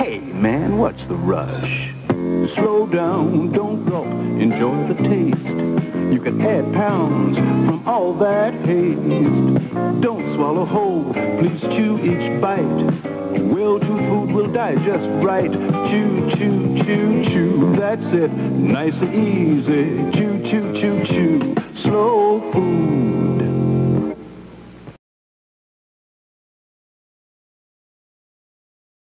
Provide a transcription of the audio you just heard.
Hey, man, what's the rush? Slow down, don't gulp, enjoy the taste. You can add pounds from all that haste. Don't swallow whole, please chew each bite. Well-chewed food will digest right. Chew, chew, chew, chew, that's it, nice and easy. Chew, chew, chew. chew. Slow food.